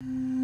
you